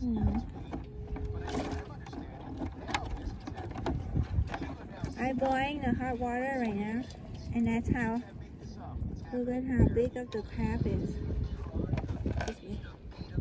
Hmm. I'm boiling the hot water right now, and that's how look at how big of the crab is.